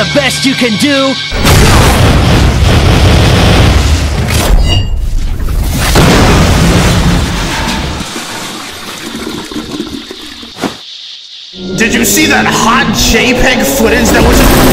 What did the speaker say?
the best you can do? Did you see that hot JPEG footage that was